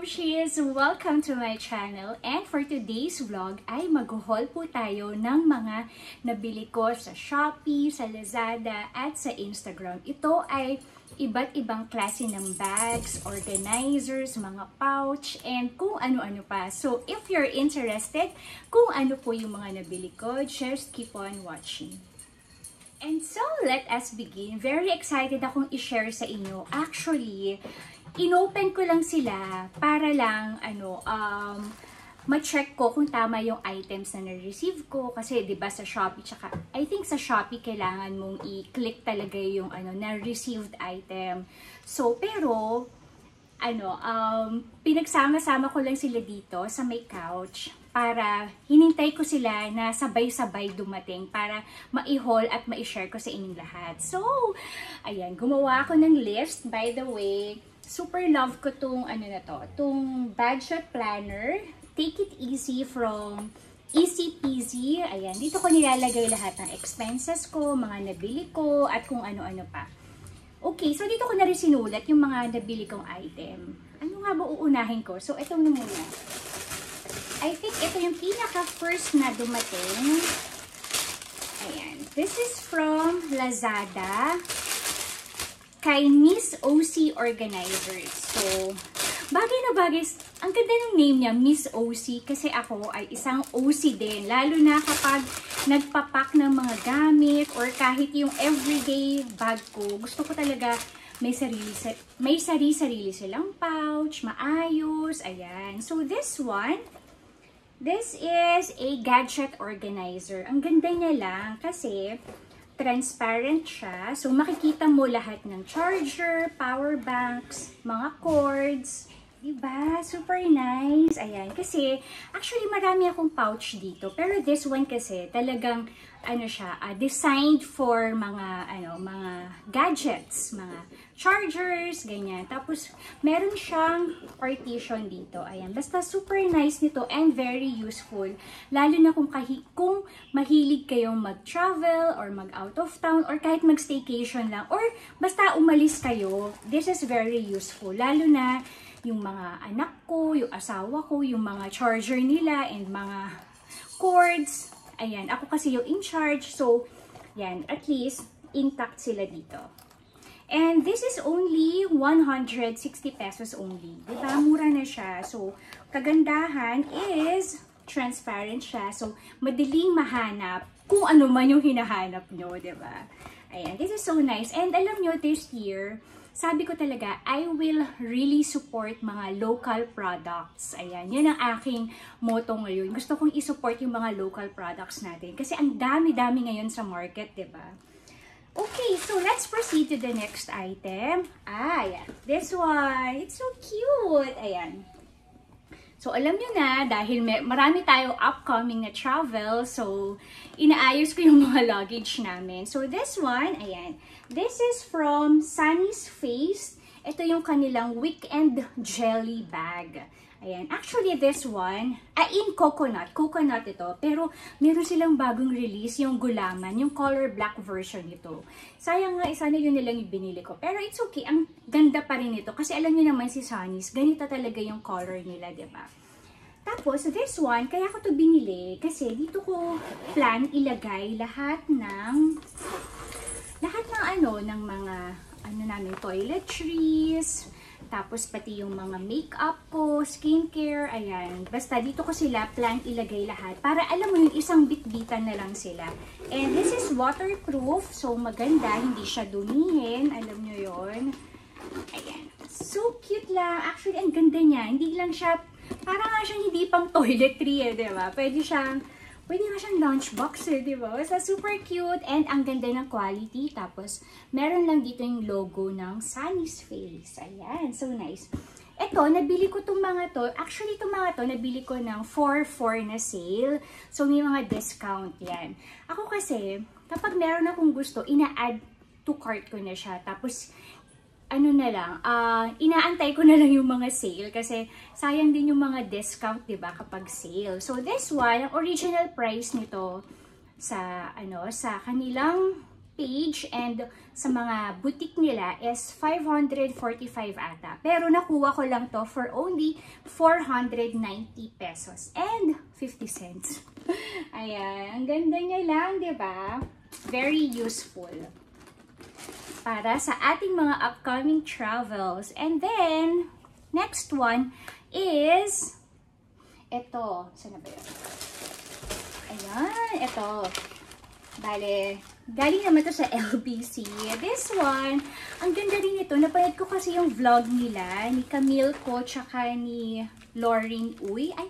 momshies! Welcome to my channel and for today's vlog ay mag-haul po tayo ng mga nabili ko sa Shopee, sa Lazada at sa Instagram. Ito ay iba't ibang klase ng bags, organizers, mga pouch, and kung ano-ano pa. So if you're interested kung ano po yung mga nabili ko, just keep on watching. And so, let us begin. Very excited akong i-share sa inyo. Actually, inopen ko lang sila para lang, ano, um, ma-check ko kung tama yung items na na-receive ko. Kasi, di ba sa Shopee, tsaka, I think sa Shopee, kailangan mong i-click talaga yung, ano, na-received item. So, pero, ano, um, pinagsama-sama ko lang sila dito sa may couch para hinintay ko sila na sabay-sabay dumating para ma-haul at ma-share ko sa inyong lahat. So, ayan, gumawa ako ng list. By the way, super love ko tong ano na to, tong budget planner. Take it easy from easy peasy. Ayan, dito ko nilalagay lahat ng expenses ko, mga nabili ko, at kung ano-ano pa. Okay, so dito ko na rin sinulat yung mga nabili kong item. Ano nga ba uunahin ko? So, ito na muna. I think ito yung pinaka-first na dumating. Ayan. This is from Lazada kay Miss OC Organizers. So, bagay na bagay. Ang ganda ng name niya, Miss OC, kasi ako ay isang OC din. Lalo na kapag nagpapak ng mga gamit or kahit yung everyday bag ko, gusto ko talaga may sarili, may sarili-sarili silang pouch, maayos, ayan. So, this one, this is a gadget organizer. Ang ganda niya lang kasi transparent siya. So, makikita mo lahat ng charger, power banks, mga cords. Diba? Super nice. Ayan. Kasi, actually, marami akong pouch dito. Pero this one kasi, talagang, ano siya, uh, designed for mga, ano, mga gadgets, mga chargers, ganyan. Tapos, meron siyang partition dito. Ayan. Basta super nice nito and very useful. Lalo na kung, kahi kung mahilig kayong mag-travel or mag-out of town or kahit mag-staycation lang or basta umalis kayo, this is very useful. Lalo na yung mga anak ko, yung asawa ko, yung mga charger nila and mga cords. Ayan, ako kasi yung in charge. So, yan, at least intact sila dito. And this is only 160 pesos only. Diba? Mura na siya. So, kagandahan is transparent siya. So, madaling mahanap kung ano man yung hinahanap nyo. Diba? Ayan, this is so nice. And alam nyo, this year, sabi ko talaga, I will really support mga local products. Ayan, yun ang aking motto ngayon. Gusto kong isupport yung mga local products natin. Kasi ang dami-dami ngayon sa market, ba diba? Okay, so let's proceed to the next item. Ah, ayan. This one. It's so cute. Ayan. So, alam nyo na, dahil may, marami tayo upcoming na travel, so, inaayos ko yung mga luggage namin. So, this one, ayan. This is from Sunny's Face. Ito yung kanilang weekend jelly bag. Ayan. Actually, this one, ay ah, in coconut. Coconut ito. Pero, meron silang bagong release, yung gulaman, yung color black version nito. Sayang nga, isa na yun nilang yung binili ko. Pero it's okay. Ang ganda pa rin ito. Kasi alam niyo naman si Sunny's, ganito talaga yung color nila, ba diba? Tapos, this one, kaya ko to binili kasi dito ko plan ilagay lahat ng ano, ng mga ano namin, toiletries, tapos pati yung mga makeup ko, skincare, ayan. Basta dito ko sila plan ilagay lahat. Para alam mo yung isang bitbitan na lang sila. And this is waterproof. So maganda, hindi siya dumihin. Alam nyo yon Ayan. So cute lang. Actually, ang ganda niya. Hindi lang siya, para nga siyang hindi pang toiletry eh, ba? Pwede siyang Pwede nga siyang lunchbox eh, di ba? Basta super cute and ang ganda ng quality. Tapos, meron lang dito yung logo ng Sunny's Face. Ayan, so nice. Ito, nabili ko itong mga to. Actually, itong mga to, nabili ko ng 4-4 na sale. So, may mga discount yan. Ako kasi, kapag meron akong gusto, ina-add to cart ko na siya. Tapos, ano na lang, uh, inaantay ko na lang yung mga sale kasi sayang din yung mga discount, 'di ba, kapag sale. So this one, ang original price nito sa ano, sa kanilang page and sa mga boutique nila is 545 ata. Pero nakuha ko lang to for only 490 pesos and 50 cents. Ayan, ang ganda niya lang, 'di ba? Very useful para sa ating mga upcoming travels. And then, next one is ito. Saan ba yun? Ayan, ito. Bale, galing naman to sa LBC. This one, ang ganda rin ito. Napayad ko kasi yung vlog nila ni Camille ko tsaka ni Lauren Uy. Ay,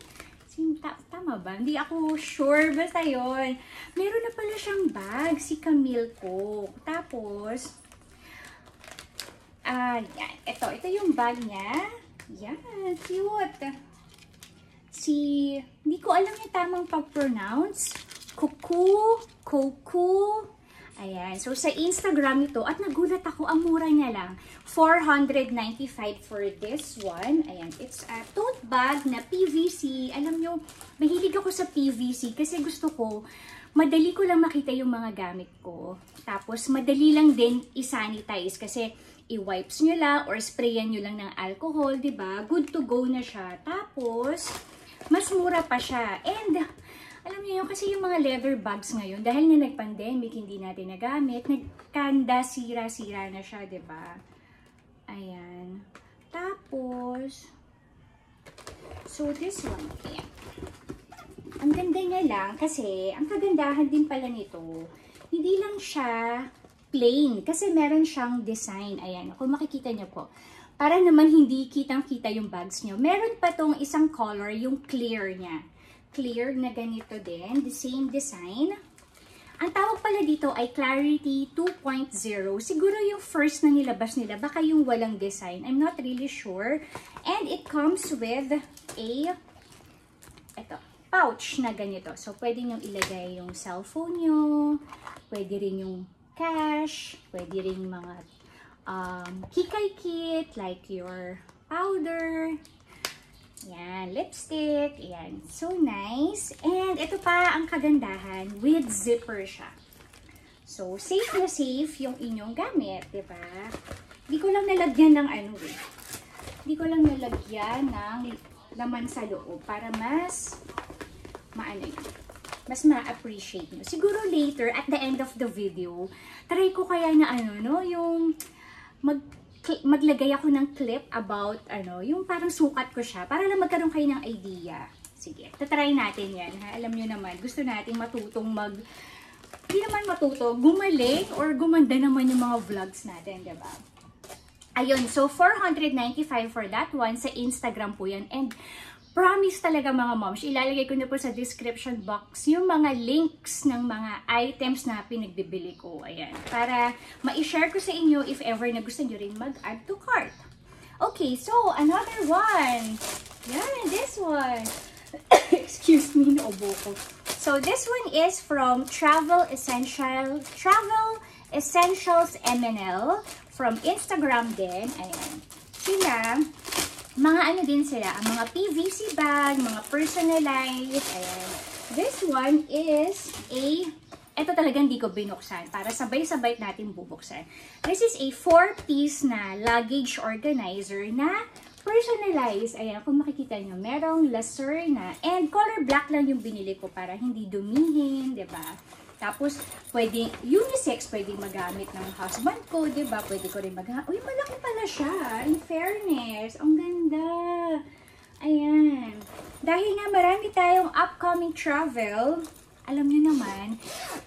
ta tama ba? Hindi ako sure. Basta yun. Meron na pala siyang bag, si Camille ko. Tapos, ah, uh, yan. Ito, ito yung bag niya. Yan, cute. Si, hindi ko alam yung tamang pag-pronounce. Kuku, Koku. Ayan. So, sa Instagram ito, at nagulat ako, ang mura niya lang. 495 for this one. Ayan. It's a tote bag na PVC. Alam nyo, mahilig ako sa PVC kasi gusto ko, madali ko lang makita yung mga gamit ko. Tapos, madali lang din isanitize kasi i-wipes nyo lang or sprayan nyo lang ng alcohol, ba diba? Good to go na siya. Tapos, mas mura pa siya. And, alam niyo kasi yung mga leather bags ngayon, dahil na nag-pandemic, hindi natin nagamit, nagkanda, sira-sira na siya, ba diba? Ayan. Tapos, so this one, ayan. Ang ganda niya lang, kasi, ang kagandahan din pala nito, hindi lang siya plain, kasi meron siyang design. Ayan, kung makikita niyo po, para naman hindi kitang-kita yung bags niyo. Meron pa tong isang color, yung clear niya clear na ganito din. The same design. Ang tawag pala dito ay Clarity 2.0. Siguro yung first na nilabas nila, baka yung walang design. I'm not really sure. And it comes with a ito, pouch na ganito. So, pwede nyo ilagay yung cellphone nyo, pwede rin yung cash, pwede rin mga um, kikay kit, like your powder, yan, lipstick. Yan, so nice. And ito pa ang kagandahan, with zipper siya. So, safe na safe yung inyong gamit, di ba? Hindi ko lang nalagyan ng ano eh. Hindi ko lang nalagyan ng laman sa loob para mas maano yun, mas ma-appreciate nyo. Siguro later, at the end of the video, try ko kaya na ano, no, yung mag maglagay ako ng clip about, ano, yung parang sukat ko siya, para lang magkaroon kayo ng idea. Sige, tatry natin yan, ha? Alam nyo naman, gusto natin matutong mag, hindi naman matuto, gumaling or gumanda naman yung mga vlogs natin, ba diba? Ayun, so 495 for that one, sa Instagram po yan. And Promise talaga mga moms, ilalagay ko na po sa description box yung mga links ng mga items na pinagbibili ko. Ayan. Para ma-share ko sa inyo if ever na gusto nyo rin mag-add to cart. Okay, so another one. Yan, this one. Excuse me, naubo ko. So this one is from Travel Essential Travel Essentials MNL from Instagram din. Ayan. Sila, mga ano din sila, ang mga PVC bag, mga personalized, ayan. This one is a, ito talagang hindi ko binuksan, para sabay-sabay natin bubuksan. This is a 4-piece na luggage organizer na personalized. Ayan, kung makikita nyo, merong laser na, and color black lang yung binili ko para hindi dumihin, ba diba? Tapos, pwede, unisex, pwede magamit ng husband ko, ba? Pwede ko rin magamit. Uy, malaki pala siya. In fairness, ang ganda. Ayan. Dahil nga marami tayong upcoming travel, alam niyo naman,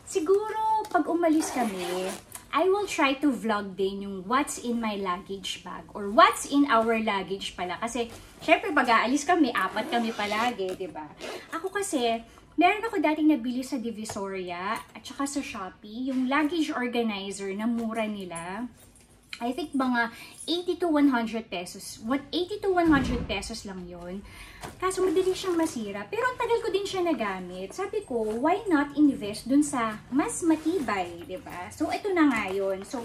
siguro pag umalis kami, I will try to vlog din yung what's in my luggage bag or what's in our luggage pala. Kasi, syempre pag aalis kami, apat kami palagi, ba? Ako kasi, Meron ako dating nabili sa Divisoria at saka sa Shopee, yung luggage organizer na mura nila. I think mga 80 to 100 pesos. What 80 to 100 pesos lang yon. Kaso madali siyang masira. Pero ang tagal ko din siya nagamit. Sabi ko, why not invest dun sa mas matibay, ba? So ito na nga yun. So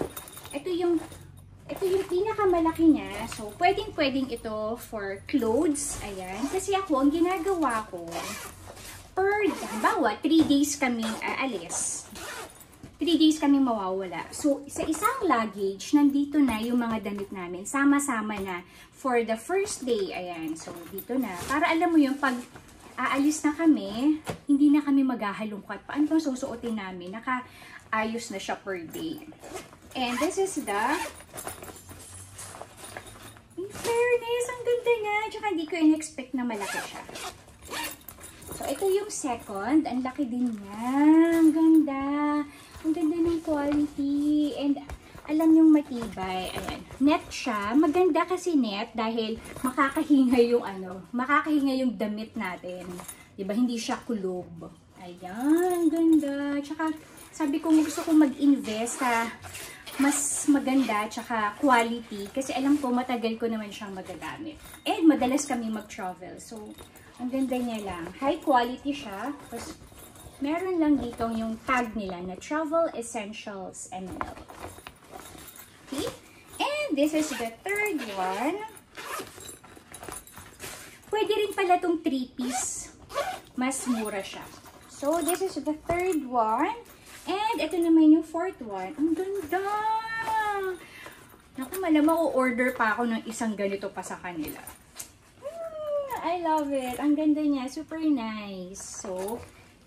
ito yung ito yung pinakamalaki niya. So pwedeng-pwedeng ito for clothes. Ayan. Kasi ako, ang ginagawa ko, per, halimbawa, 3 days kami aalis. 3 days kami mawawala. So, sa isang luggage, nandito na yung mga damit namin. Sama-sama na for the first day. Ayan. So, dito na. Para alam mo yung pag aalis na kami, hindi na kami maghahalungkat. Paano pang susuotin namin? Naka-ayos na siya per day. And this is the in fairness, ang ganda nga. Tsaka hindi ko in-expect na malaki siya. So, ito yung second. Ang laki din niya. Ang ganda. Ang ganda ng quality. And alam yung matibay. Ayan. Net siya. Maganda kasi net dahil makakahinga yung ano, makakahinga yung damit natin. 'Di ba Hindi siya kulob. Ayan. Ganda. Tsaka sabi ko gusto ko mag-invest sa mas maganda tsaka quality kasi alam ko matagal ko naman siyang magagamit. And madalas kami mag-travel. So, ang ganda niya lang. High quality siya. Tapos, meron lang dito yung tag nila na Travel Essentials ML. Okay? And this is the third one. Pwede rin pala itong 3-piece. Mas mura siya. So, this is the third one. And ito naman yung fourth one. Ang ganda! Naku, malamang o-order pa ako ng isang ganito pa sa kanila. I love it. Ang ganda niya. Super nice. So,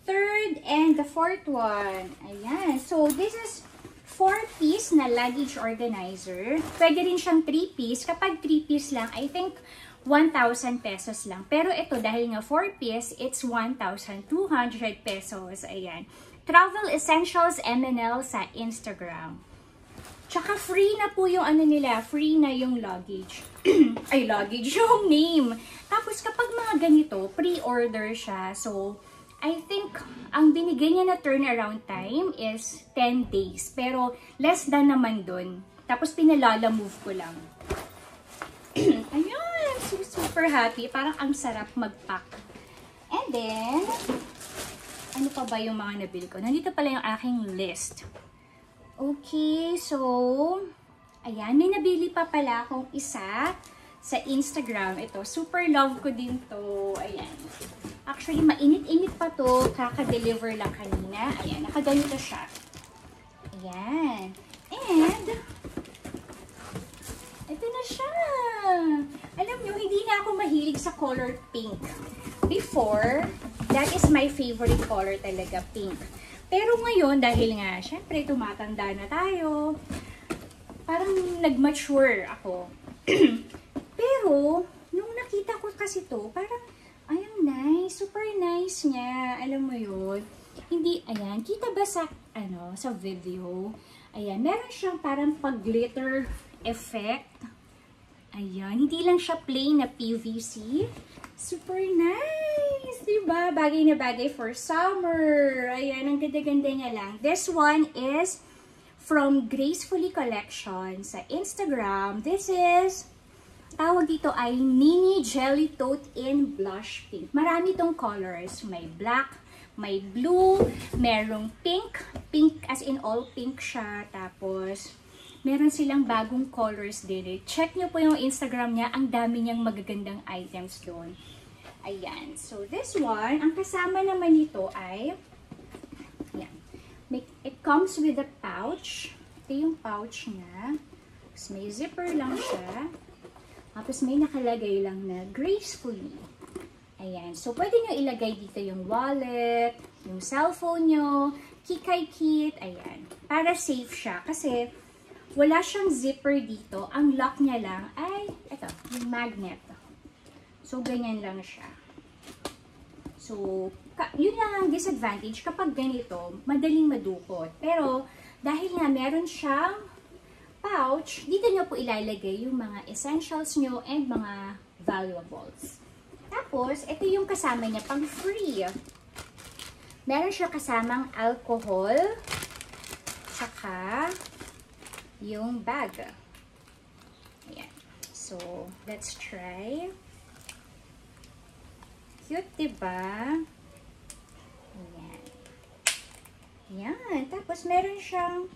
third and the fourth one. Ayan. So, this is 4-piece na luggage organizer. Pwede rin siyang 3-piece. Kapag 3-piece lang, I think 1,000 pesos lang. Pero ito, dahil nga 4-piece, it's 1,200 pesos. Ayan. Travel Essentials MNL sa Instagram. Tsaka free na po yung ano nila, free na yung luggage. Ay, luggage, yung name. Tapos kapag mga ganito, pre-order siya. So, I think, ang binigay niya na turnaround time is 10 days. Pero, less than naman dun. Tapos, pinalala move ko lang. Ayun, so super happy. Parang ang sarap mag-pack. And then, ano pa ba yung mga nabili ko? Nandito pala yung aking list. Okay, so, ayan, may nabili pa pala akong isa sa Instagram. Ito, super love ko din to. Ayan. Actually, mainit-init pa to. Kaka-deliver lang kanina. Ayan, nakaganito siya. Ayan. And, ito na siya. Alam nyo, hindi na ako mahilig sa color pink. Before, that is my favorite color talaga, pink. Pero ngayon, dahil nga, syempre, tumatanda na tayo, parang nag-mature ako. Pero, nung nakita ko kasi to, parang, ayun, nice, super nice niya. Alam mo yun? Hindi, ayan, kita ba sa, ano, sa video? Ayan, meron siyang parang pag-glitter effect. Ayan, hindi lang siya plain na PVC. Super nice! Diba? Bagay na bagay for summer. Ayan, ang ganda-ganda niya lang. This one is from Gracefully Collection sa Instagram. This is, tawag dito ay Mini Jelly Tote in Blush Pink. Marami tong colors. May black, may blue, merong pink. Pink as in all pink siya. Tapos, meron silang bagong colors din. Eh. Check nyo po yung Instagram niya. Ang dami niyang magagandang items doon. Ayan. So, this one, ang kasama naman nito ay, ayan. It comes with a pouch. Ito yung pouch niya. Tapos may zipper lang siya. Tapos may nakalagay lang na gracefully. Ayan. So, pwede nyo ilagay dito yung wallet, yung cellphone nyo, kikay kit, ayan. Para safe siya. Kasi, wala siyang zipper dito. Ang lock niya lang ay, ito, yung magnet. So, ganyan lang siya. So, yun lang ang disadvantage kapag ganito, madaling madukot. Pero, dahil nga meron siyang pouch, dito nyo po ilalagay yung mga essentials nyo and mga valuables. Tapos, ito yung kasama niya pang free. Meron siya kasamang alcohol, tsaka yung bag. Ayan. So, let's try. Cute, diba? Ayan. Ayan. Tapos, meron siyang,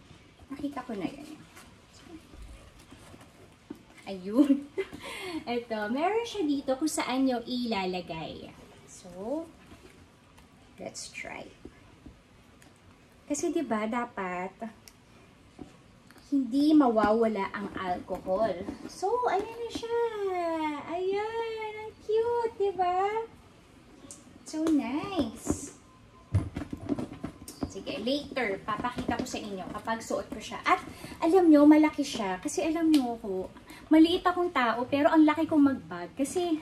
nakita ko na yun. Ayun. Ito, meron siya dito kung saan nyo ilalagay. So, let's try. Kasi 'di ba dapat hindi mawawala ang alcohol. So, ayan na siya. Ayan, ang cute, 'di ba? So nice. Sige, later, papakita ko sa inyo kapag suot ko siya. At, alam nyo, malaki siya. Kasi alam nyo ako, maliit akong tao, pero ang laki kong mag-bag. Kasi,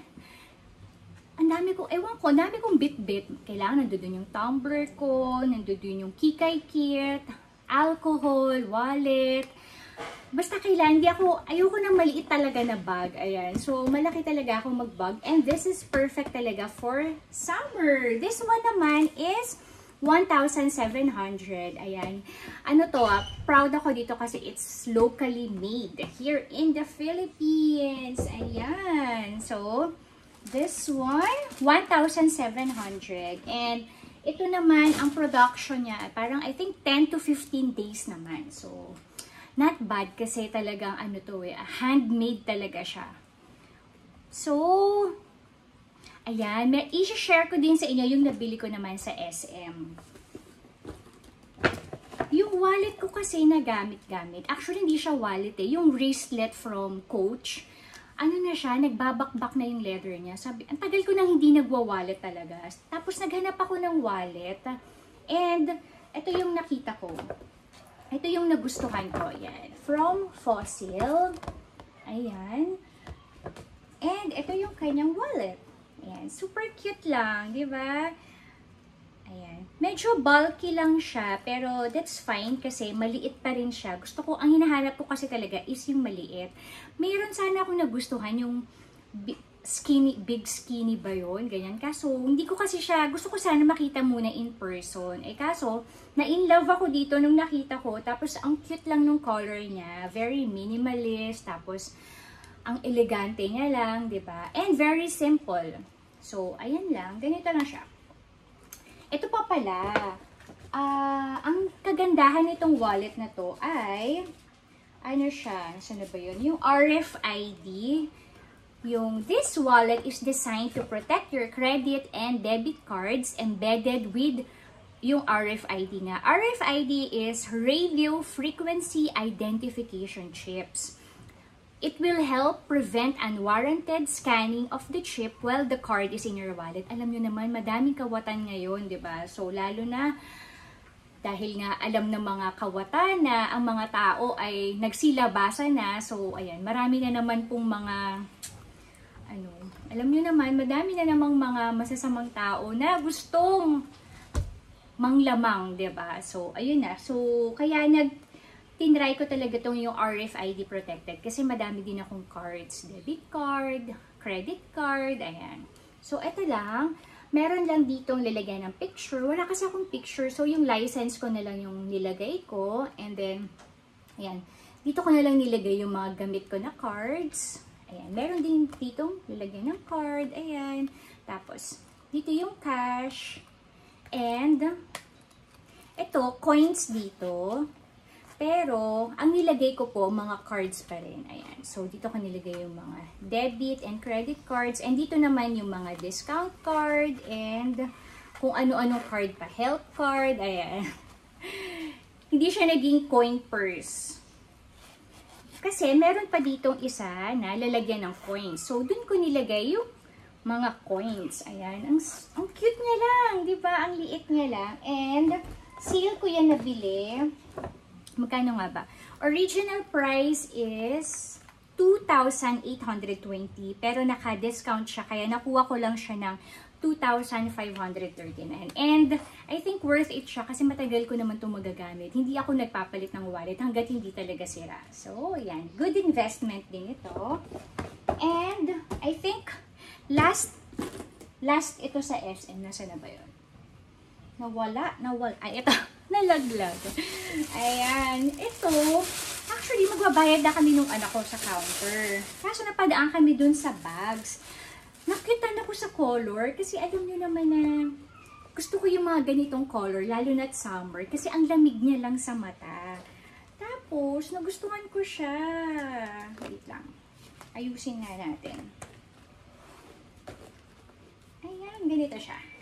ang dami ko, ewan ko, ang dami kong bit-bit. Kailangan nandun yung tumbler ko, nandun yung kikay kit, alcohol, wallet. Basta kailangan, hindi ako, ayoko ng maliit talaga na bag. Ayan. So, malaki talaga ako mag-bag. And this is perfect talaga for summer. This one naman is 1,700. Ayan. Ano to ah, proud ako dito kasi it's locally made here in the Philippines. Ayan. So, this one, 1,700. And, ito naman, ang production niya, parang I think 10 to 15 days naman. So, not bad kasi talagang ano to eh, handmade talaga siya. So, Ayan, may i-share ko din sa inyo yung nabili ko naman sa SM. Yung wallet ko kasi na gamit-gamit. Actually, hindi siya wallet eh. Yung wristlet from Coach. Ano na siya, nagbabakbak na yung leather niya. Sabi, ang tagal ko nang hindi nagwa-wallet talaga. Tapos naghanap ako ng wallet. And, ito yung nakita ko. Ito yung nagustuhan ko. Ayan. From Fossil. Ayan. And, ito yung kanyang wallet. Ayan, super cute lang, di ba? Ayan. Medyo bulky lang siya, pero that's fine kasi maliit pa rin siya. Gusto ko, ang hinahanap ko kasi talaga is yung maliit. Mayroon sana akong nagustuhan yung skinny, big skinny ba yun? Ganyan. Kaso, hindi ko kasi siya, gusto ko sana makita muna in person. Eh kaso, na-in love ako dito nung nakita ko. Tapos, ang cute lang nung color niya. Very minimalist. Tapos, ang elegante niya lang, 'di ba? And very simple. So, ayan lang. Ganito lang siya. Ito pa pala. Uh, ang kagandahan nitong wallet na to ay ano siya? Saan ba yun? Yung RFID. Yung this wallet is designed to protect your credit and debit cards embedded with yung RFID nga. RFID is Radio Frequency Identification Chips. It will help prevent unwarranted scanning of the chip while the card is in your wallet. Alam nyo naman, madaming kawatan ngayon, di ba? So, lalo na dahil nga alam ng mga kawatan na ang mga tao ay nagsilabasa na. So, ayan, marami na naman pong mga, ano, alam nyo naman, madami na namang mga masasamang tao na gustong manglamang, 'di ba? So, ayun na. So, kaya nag tinry ko talaga tong yung RFID protected kasi madami din akong cards. Debit card, credit card, ayan. So, ito lang. Meron lang ditong lalagyan ng picture. Wala kasi akong picture. So, yung license ko na lang yung nilagay ko. And then, ayan. Dito ko na lang nilagay yung mga gamit ko na cards. Ayan. Meron din ditong lalagyan ng card. Ayan. Tapos, dito yung cash. And, ito, coins dito. Pero, ang nilagay ko po, mga cards pa rin. Ayan. So, dito ko nilagay yung mga debit and credit cards. And dito naman yung mga discount card and kung ano-ano card pa. Health card. Ayan. Hindi siya naging coin purse. Kasi, meron pa ditong isa na lalagyan ng coins. So, dun ko nilagay yung mga coins. Ayan. Ang, ang cute niya lang. ba Ang liit niya lang. And, seal ko yan nabili. Magkano nga ba? Original price is 2,820 pero naka-discount siya kaya nakuha ko lang siya ng 2,539. And I think worth it siya kasi matagal ko naman itong magagamit. Hindi ako nagpapalit ng wallet hanggat hindi talaga sira. So, yan. Good investment din ito. And I think last last ito sa SM. Nasa na ba yun? Nawala. Nawala. Ay, ito. Nalaglag. Ayan. Ito, actually, magbabayad na kami nung anak ko sa counter. Kaso napadaan kami dun sa bags. Nakita na ko sa color kasi alam nyo naman na gusto ko yung mga ganitong color, lalo na summer, kasi ang lamig niya lang sa mata. Tapos, nagustuhan ko siya. Wait lang. Ayusin nga natin. Ayan, ganito siya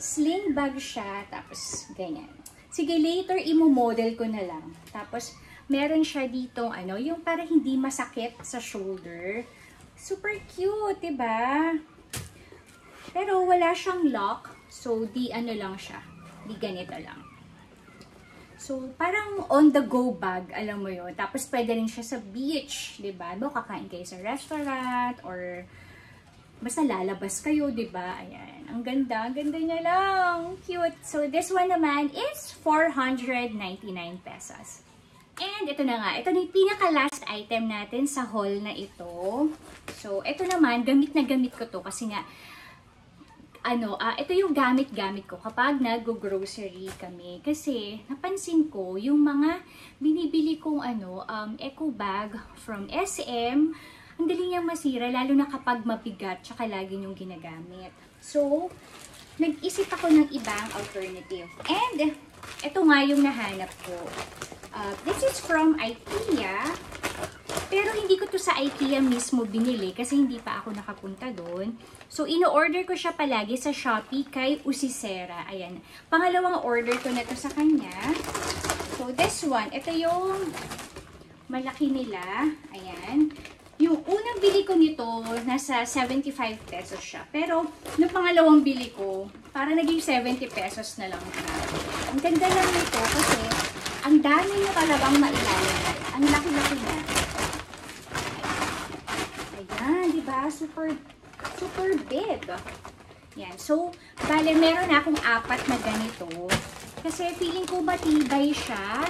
sling bag siya, tapos ganyan. sige later imo-model ko na lang. Tapos, meron siya dito, ano, yung para hindi masakit sa shoulder. Super cute, ba diba? Pero wala siyang lock. So, di ano lang siya. Di ganito lang. So, parang on the go bag, alam mo yun. Tapos, pwede rin siya sa beach, ba diba? Kayo sa restaurant or basta lalabas kayo, ba diba? Ayan. Ang ganda. Ang ganda niya lang. Cute. So, this one naman is 499 pesos. And ito na nga. Ito na yung pinaka-last item natin sa haul na ito. So, ito naman, gamit na gamit ko to kasi nga, ano, uh, ito yung gamit-gamit ko kapag nag-grocery kami. Kasi, napansin ko, yung mga binibili kong ano, um, eco bag from SM, ang dali niyang masira, lalo na kapag mabigat, tsaka lagi niyong ginagamit. So, nag-isip ako ng ibang alternative. And, ito nga yung nahanap ko. Uh, this is from IKEA. Pero hindi ko to sa IKEA mismo binili kasi hindi pa ako nakapunta doon. So, ino-order ko siya palagi sa Shopee kay Usisera. Ayan. Pangalawang order ko na to sa kanya. So, this one. Ito yung malaki nila. Ayan. Yung unang bili ko nito, nasa 75 pesos siya. Pero, nung pangalawang bili ko, para naging 70 pesos na lang siya. Ang ganda lang nito kasi ang dami nyo talagang mailalagay. Ang laki-laki na. Ayan, di ba? Super, super big. Yan. So, bale, meron na akong apat na ganito. Kasi feeling ko matibay siya.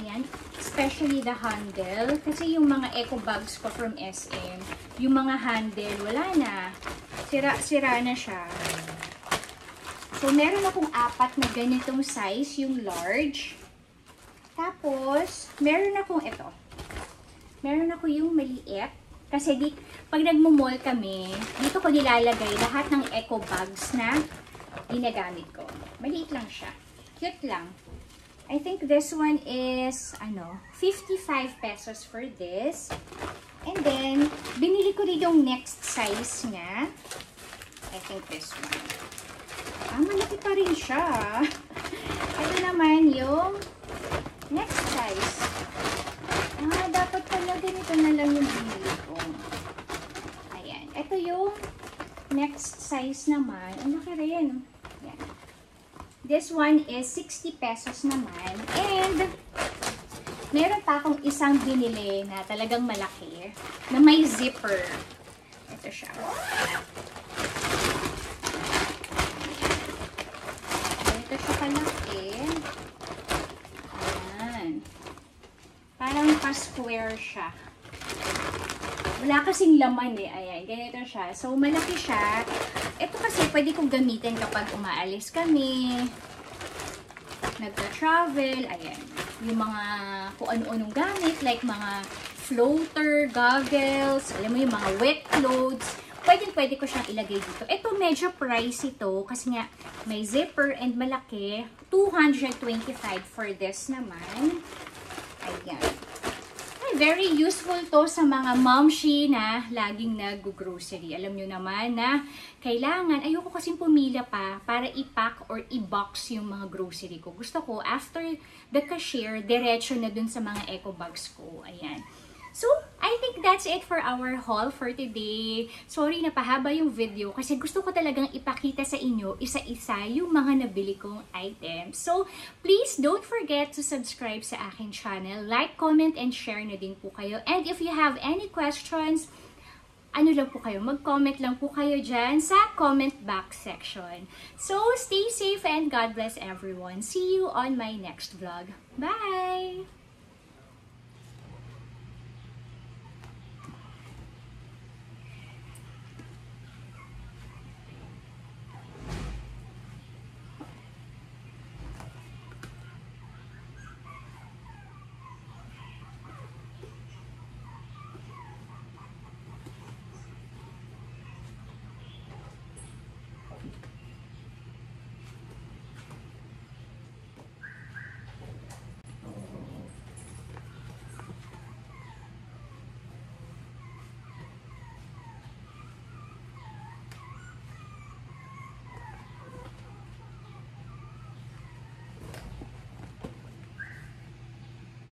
Ayan. Especially the handle. Kasi yung mga eco bags ko from SM, yung mga handle, wala na. Sira-sira na siya. So, meron akong apat na ganitong size, yung large. Tapos, meron akong ito. Meron ako yung maliit. Kasi di, pag nagmo-mall kami, dito ko nilalagay lahat ng eco bags na ginagamit ko. Maliit lang siya. Cute lang. I think this one is, ano, 55 pesos for this. And then, binili ko rin yung next size niya. I think this one. Ah, malaki pa rin siya. Ito naman yung next size. Ah, dapat pala ganito na lang yung binili ko. Ayan. Ito yung next size naman. Ang laki rin. Ayan. This one is 60 pesos naman. And, meron pa akong isang binili na talagang malaki na may zipper. Ito siya. Ito siya kalaki. Ayan. Parang pa-square siya. Wala kasing laman eh. Ayan, ganito siya. So, malaki siya. Ito kasi pwede kong gamitin kapag umaalis kami. Nagta-travel. Ayan. Yung mga kung ano-anong gamit. Like mga floater, goggles. Alam mo yung mga wet clothes. Pwede, pwede ko siyang ilagay dito. Ito medyo pricey to. Kasi nga may zipper and malaki. 225 for this naman. Ayan very useful to sa mga momshi na laging nag-grocery. Alam nyo naman na kailangan, ayoko kasing pumila pa para i-pack or i-box yung mga grocery ko. Gusto ko, after the cashier, diretso na dun sa mga eco bags ko. Ayan. So, I think that's it for our haul for today. Sorry na pahaba yung video kasi gusto ko talagang ipakita sa inyo isa-isa yung mga nabili kong items. So, please don't forget to subscribe sa akin channel. Like, comment, and share na din po kayo. And if you have any questions, ano lang po kayo, mag-comment lang po kayo dyan sa comment box section. So, stay safe and God bless everyone. See you on my next vlog. Bye!